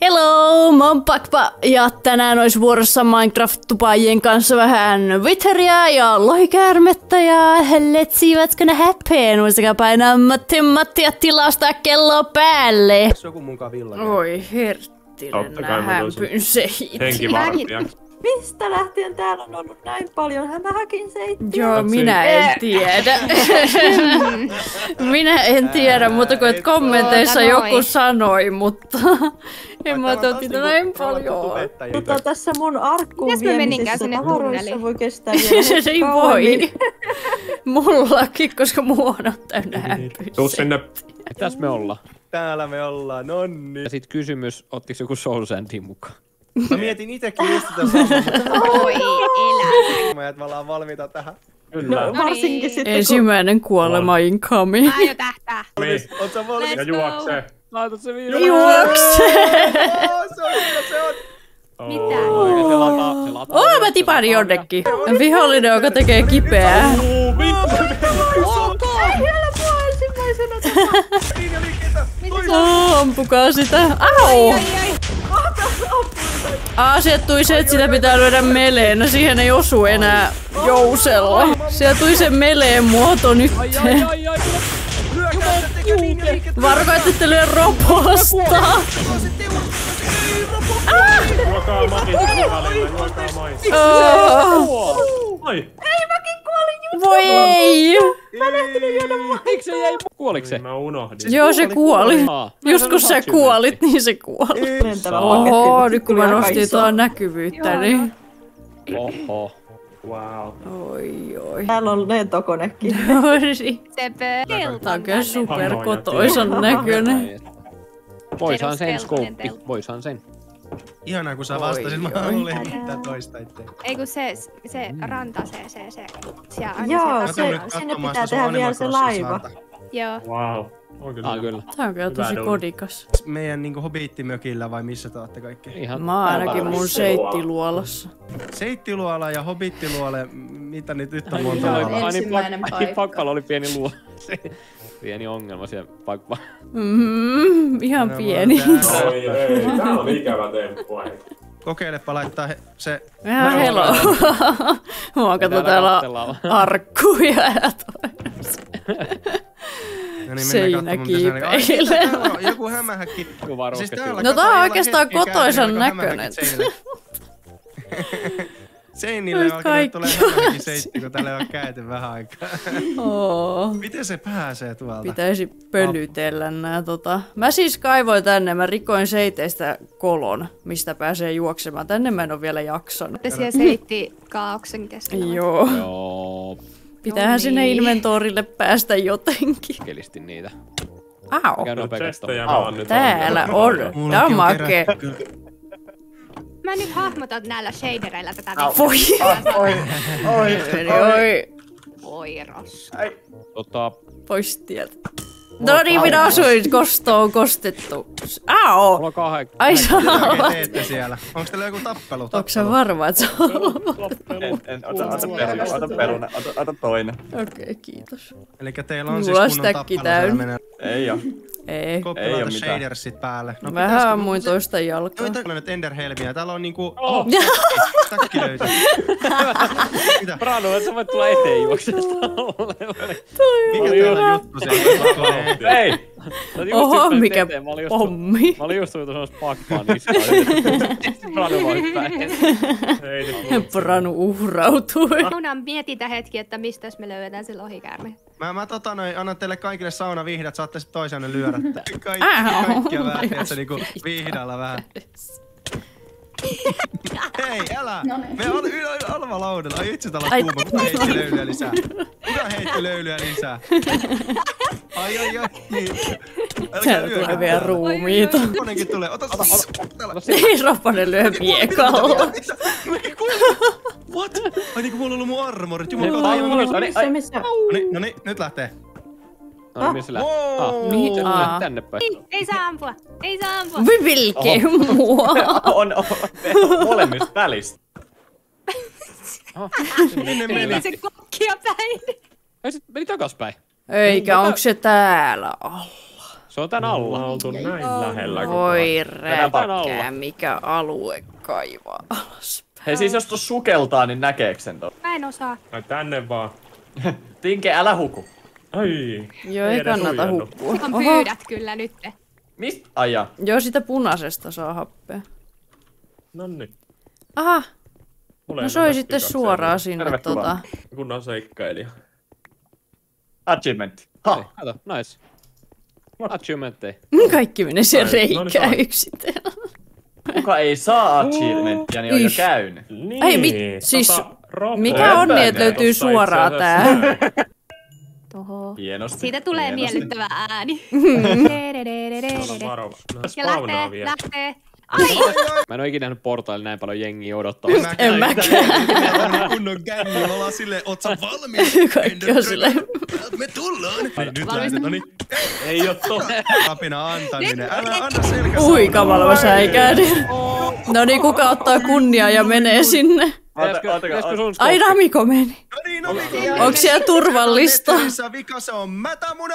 Hello, mä oon Pakpa ja tänään olisi vuorossa Minecraft-tupaajien kanssa vähän Witheria ja lohikäärmettä ja let's see what's gonna happen. Muistakaa painaa Matti Matti ja tilastaa kello päälle. Onks joku villa? Oi herttinen, mä hämpyn. Henkivartijaksi. Mistä lähtien täällä on ollut näin paljon hämähäkin seittiä? Joo, minä en tiedä. minä en tiedä, mutta kun et kommenteissa noin. joku sanoi, mutta en mä taas näin niinku paljon. tubettajia. Tota, tässä mun arkkuun viemisessä sinne tavaroissa voi kestää vielä Se ei voi. Mullakin, koska mua on täynnä hämpyä. Tuu sinne. Mitäs me ollaan? Täällä me ollaan, nonni. Ja sit kysymys, ottiko joku Soul Sandin mukaan? Mä mietin itekin just tätä samaa, mutta Oi, elä. mä että me ollaan valmiita tähän. Kyllä. No, varsinkin sitten kun... Ensimmäinen kuolema incoming. Aio tähtää. Niin. Oot sä valmis? Ja juoksee. Laita se vielä. Juokse! Se on mitä se on. Mitä? Se lataa, se lataa. Oh, mä tipan jonnekin. Vihollinen, joka tekee kipeää. Ensimmäisenä. Oh, ampukaa sitä. Au! Aa, sieltä tuli se, että sitä pitää lyödä meleenä. Siihen ei osu enää jousella. Sieltä tuli se meleen muoto nyt. Tekee linja liikkeitä. Varko, että ette lyö roposta. Juokaa Matin välillä. Juokaa Matin. Oh, Ai. voi ei! Eikö se jäi? Kuoliks se? Mä unohdin. Joo, se kuoli. Just kun sä kuolit, niin se kuoli. lentävä Oho, nyt kun mä nostin tuon näkyvyyttä, niin... Oho. Wow. Oi, oi. Täällä on lentokonekin. Sepö. Tää on kyllä superkotoisan näköinen. Voishan sen teltta. Voishan sen. Ihanaa kun sä vastasit, mä luulin mitään toista itse. Ei kun se, se ranta, se, se, se. Siellä aina Joo, se, se- sinne pitää tehdä vielä se laiva. Joo. Wow. On kyllä. Ah, kyllä. Tää on kyllä tosi Hyvä duuni. kodikas. Meidän niinku hobittimökillä vai missä te ootte kaikki? Ihan Mä oon ainakin mun seittiluolassa. Seittiluola ja hobittiluole, m- mitä nyt, nyt on monta ai, luolaa? niin Ensimmäinen paikka. Pakkalla oli pieni luo. Pieni ongelma siellä pakpa. Mm, ihan No, pieni. tää- Oi ei. Tää on ikävä temppu. Kokeilepa laittaa he, se... Ihan hello. Mä katson täällä arkkuja ja toi No niin, Seinäkiipeille. Täällä on joku hämähäkki. Siis No tää on oikeastaan kotoisan niin näköinen. nyt tulee kaikki hämähäkin seitti, kun täällä on käyty vähän aikaa. Oo. Miten se pääsee tuolta? Pitäisi pölytellä nää tota. Mä siis kaivoin tänne, mä rikoin seiteistä kolon, mistä pääsee juoksemaan. Tänne mä en oo vielä jaksanut. Mutta siellä seitti kaauksen keskellä. Joo. Joo. Pitäähän No sinne niin. inventorille päästä jotenkin. Kelistin niitä. Au. Täällä on. Mullakin Mä nyt hahmotan näillä shadereilla tätä Voi. Oi, oi, Oi, oi. Voi ros. Tota, Pois tieltä. No niin, minä asuin kostoon kostettu. Au! mulla on kahden... Ai te teette siellä? Onko teillä joku tappelu? Onko sä tappelu? varma, että se on en, en, ota, ota peruna, ota peruna, ota, ota toinen. Okei, okay, kiitos. Elikkä teillä on Mulla on siis kunnon tappelu siellä täynnä. Ei oo. Ei. Ei oo mitään. shadersit päälle. No Vähän pitäisikö- ammuin toista jalkaa. Täällä on nyt Enderhelmiä. Täällä on niinku... Oh, Täkki löytyy. Mitä? Brano, et sä voit tulla eteen juoksesta. Mikä täällä on juttu siellä? Ei! Oho, mikä pommi. Mä olin just tullut semmoista pakkaan niskaan. Brano vaan hyppää Branu uhrautui. Minä mietitä hetki, että mistä me löydetään se lohikäärme. Mä, mä tota noin, annan teille kaikille saunavihdat, saatte sit toisianne lyödä. Kaikki, Au. kaikkia vähän, että se niinku vihdalla vähän. Hei, älä! Me on yl- Alva laudalla. Ai itse täällä on kuuma. Kuka heitti löylyä lisää? Kuka heitti löylyä lisää? Ai ai ai. Niin. Täällä tulee vielä ruumiita. Konenkin tulee. Ota, ota, ota. Ropanen lyö miekalla. What? Ai niinku mulla on ollut mun armorit. Jumala, Ai, kautta. mulla No on- Missä, missä? niin, no niin, nyt lähtee. No niin, missä lähtee? Ah, Niin, tänne, päin. Ei, ei saa ampua. Ei saa ampua. Voi vilkeä mua. On, on, molemmista välistä. Ah, Minne Ei meni? se kokkia päin. Ai sit meni takaspäin. Eikä, onko se täällä alla? Se on tän alla. oltu näin lähellä. Voi räkkää, mikä alue kaivaa alas. Hei siis jos tos sukeltaa, niin näkeekö sen ton? Mä en osaa. Ai tänne vaan. Tinke, älä huku. Ai. Joo, ei edes kannata huijannut. hukkua. Ihan pyydät kyllä nyt. Mist? Ai jaa. joo, sitä punaisesta saa happea. Nonni. Aha, Mulla no ei soi sitten suoraan sinne Tervetuloa. tota. Kunnon seikkailija. Achievementti. Hei, Ha. kato, nice. Achievementtei. Kaikki menee Ai, no niin, reikään yksitellen. Kuka ei saa achievementtia, niin on jo Ish. käynyt. Niin, Ei mit- siis tota, Robo- Mikä on niin, että löytyy suoraan tää? Toho. Hienosti. Siitä tulee hienosti. miellyttävä ääni. Ja lähtee, vielä. lähtee. Ai, Mä en oo ikinä nähnyt portaille näin paljon jengiä En odottamassa. mäkään. En mäkään. Kunnon gängi. Me ollaan silleen, oot sä valmis? Kaikki on silleen. Me tullaan. Niin, nyt lähdetään. No niin. Ei oo totta. Rapina antaminen. Älä anna selkä Ui, kamala mä säikähdin. No niin, kuka ottaa kunniaa ja menee sinne? Ai? Ramiko meni. No niin, no niin. Onks siellä turvallista? Netterissä vika, se on mätämuna.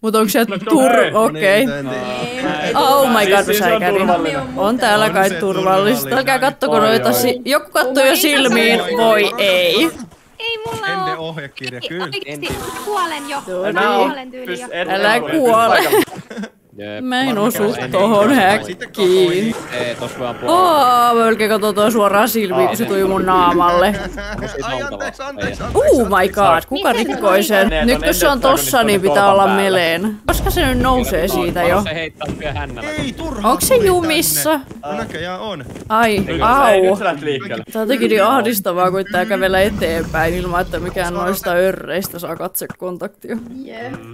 Mut onks siellä hei. tur... No Okei. Niin, niin. Oh my god, mä Siis- siis on. On täällä kai se turvallista. Älkää kattoko Oi, noita oi. si... Joku kattoo jo silmiin. Oi, Voi oi, ei. ei mulla Ende oo. ohjekirja, kyllä. Oikeesti, kuolen jo. Älä kuole. Jep. Mä en osu tohon häkkiin. Ei, tos vaan puolella. Oo, mä melkein katson tuo suoraan silmiin, kun se tuli mun naamalle. Ai, anteeksi, anteeksi, Oh my god, kuka rikkoi sen? Nyt kun se on tossa, niin pitää olla meleen. Koska se nyt nousee siitä jo? Se heittää vielä hännällä. Ei, turhaa Onks se jumissa? tänne. Näköjään on. Ai, au. Tää on jotenkin niin ahdistavaa, kun tää kävellä eteenpäin ilman, että mikään noista örreistä saa katsekontaktia.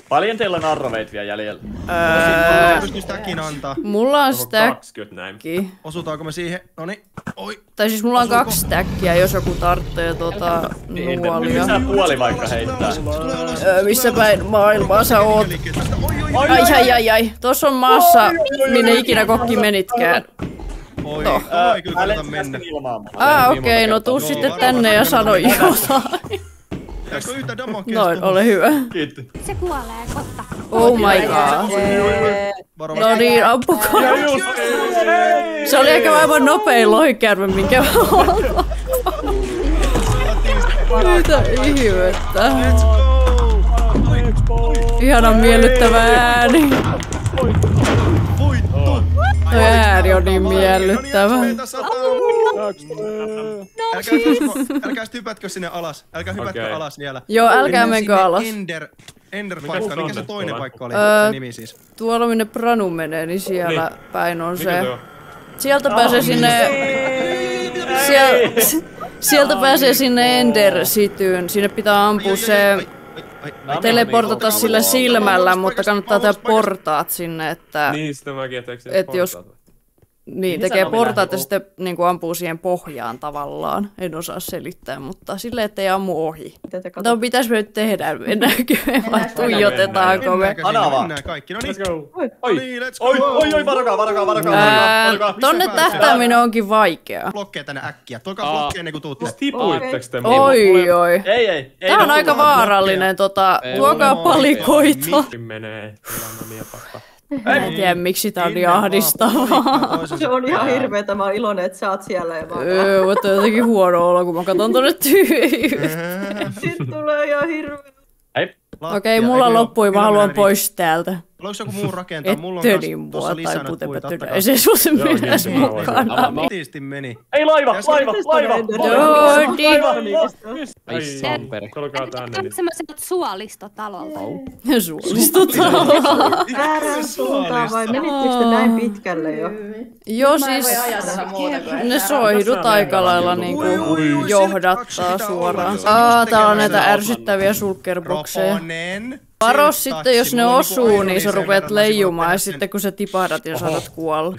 Paljon teillä on arroveit vielä jäljellä? Öö, Sitäkin antaa. mulla on stäkki. 20 näin? Osutaanko me siihen? Noni. Oi. Tai siis mulla on kaksi stäkkiä, jos joku tarvitsee tota nuolia. Missä puoli vaikka heittää? Öö, missä päin maailmaa sä oot? Ai ai ai ai, tossa on maassa, minne ikinä kokki menitkään. oi. No. Kyllä kannata mennä. ilmaan. Ah okei, no tuu sitten tänne ja sano jotain. Noin, ole hyvä. Kiitti. Se kuolee, kotta. Oh my god. No niin, ampuko. Se oli ehkä aivan nopein lohikärme, minkä mä oon. Mitä ihmettä. Ihanan miellyttävä ääni. Tuo ääni on niin miellyttävä. No niin, meitä sataa. Älkää, hypätkö- älkää hypätkö sinne alas. Älkää hypätkö Okei. alas vielä. Joo, älkää menkö sinne alas. Ender, Ender Mikä paikka. Mikä se toinen paikka oli? Öö, Se nimi siis. Tuolla minne Pranu menee, niin siellä Niin. päin on Mikä se. on? Sieltä pääsee sinne... Siel... Sieltä pääsee sinne Ender Cityyn. Sinne pitää ampua se... Teleportata sillä silmällä, mutta kannattaa tehdä portaat sinne, että Niin, sitä mäkin, että eikö se Et jos- portaat? Niin, Missä tekee ne oli portaat ja nähnyt? sitten niin kuin ampuu siihen pohjaan tavallaan. En osaa selittää, mutta silleen, ettei ammu ohi. No pitäis me nyt tehdä? Mennäänkö me vai tuijotetaanko me? Anna vaan. Mennään kaikki. No niin. Let's go. Oi, niin, let's go. oi, oi, oi, varokaa, varokaa, varokaa, Ää, varokaa, tonne tähtääminen onkin vaikea. Blokkeja tänne äkkiä. Tuokaa Aa. blokkeja ennen kuin tuutte. Tipuitteks te Oi oi. Ei, ei, ei. Tää on no, aika vaarallinen, tota, tuokaa palikoita. Mikki menee elämäni ja pakka. Mä en tiedä, miksi niin Sinne vaan ahdistavaa. Se on ihan päälle. hirveetä, mä oon iloinen, että sä oot siellä ja mä oon Öö, mutta on jotenkin huono olla, kun mä katon tonne tyyyn. Sitten tulee ihan hirveä. Okei, eikö mulla loppui, mä haluan mennään pois täältä. Haluatko joku muu rakentaa? Mulla on tossa mua tai lisänä puita, putepötönä. ottakaa. Ei se sulle Joo, mennä niin, mä voisin. mukana. Tiisti meni. ei laiva, laiva, laiva, laiva. Joo, niin. Ai samperi. Tulkaa tänne. Niin. Semmoiselta suolistotalolta. Suolistutaan. Väärään suuntaan vai menittekö te näin pitkälle jo? Joo, siis ne soihdut aika lailla niinku johdattaa suoraan. Aa, täällä on näitä ärsyttäviä sulkerbokseja. Roponen. Varo sitten, jos ne on osuu, niinku niin sä rupeat leijumaan ja sitten kun sä tipahdat ja saatat kuolla.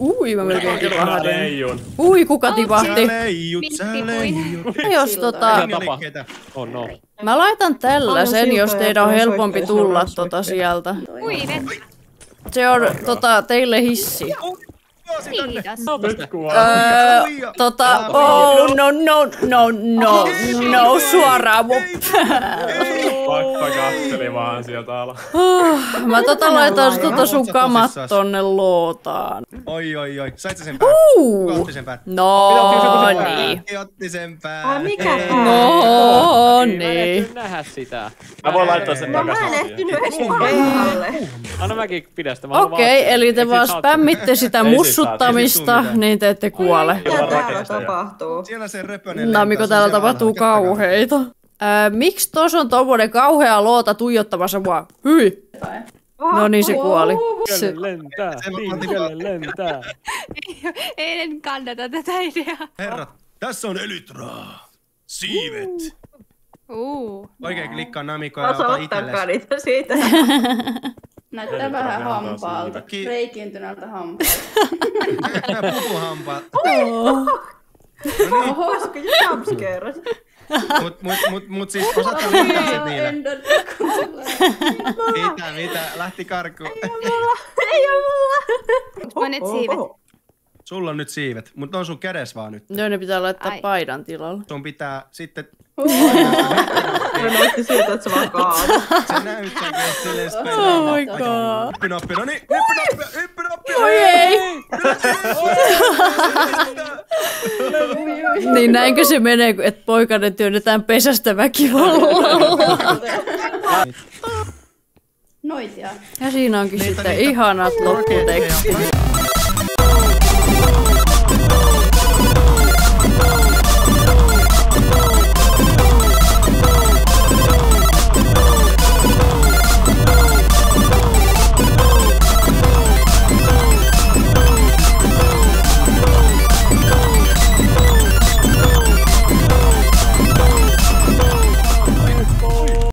Ui, mä melkein tipahdin. Ui, kuka Sä tipahti? leijut, sä leijut. Jos tota. Oh no. mä laitan tällaisen, jos teidän on helpompi tulla tota sieltä. Ui. Se on tota teille hissi. Kiitos. Öö, tota, oh no no no no no suoraan mun. Pakka katteli vaan sieltä ala. Mä tota laitan tota sun kamat tonne lootaan. Oi, oi, oi. Sait sen pään? Kuka otti sen pään? No Pidättekö se niin. Otti sen pään. Ai mikä Ei. pää? No Mä en niin. ehtinyt nähdä sitä. Mä voin laittaa sen No mä en ehtinyt edes. Anna mäkin pidä sitä. mä Okei, eli te vaan spämmitte sitä Ei mitään. niin te ette kuole. Mitä täällä tapahtuu? Siellä se röpönen Namiko täällä tapahtuu kauheita? Öö, miksi tos on tommonen kauhea loota tuijottamassa mua? Hyi! No niin se kuoli. Se, lentää, Se on niin lentää. Ei en kannata tätä ideaa. Herrat, tässä on elytraa. Siivet. Uu. Oikein klikkaa Namiko ja ota ottaa itsellesi. siitä. Näyttää vähän hampaalta. Ki- Reikiintyneeltä hampaalta. Pupuhampaa. Olisiko jumpscare? Mut, mut, mut, mut siis osaatko niille? Ender Mitä, mitä? Lähti karkuun. Ei oo mulla. Mä nyt siivet. Sulla on nyt siivet, mutta on sun kädes vaan nyt. joo, ne pitää laittaa Ai. paidan tilalle. Sun pitää sitten, Se näytti siltä, että se vaan se silleen Oh my god. Hyppynappi, no niin, hyppynappi, hyppynappi. Oi ei! niin näinkö se menee, että poikainen työnnetään pesästä väkivallalla? Noitia. Ja siinä onkin sitten ihanat lopputekstit.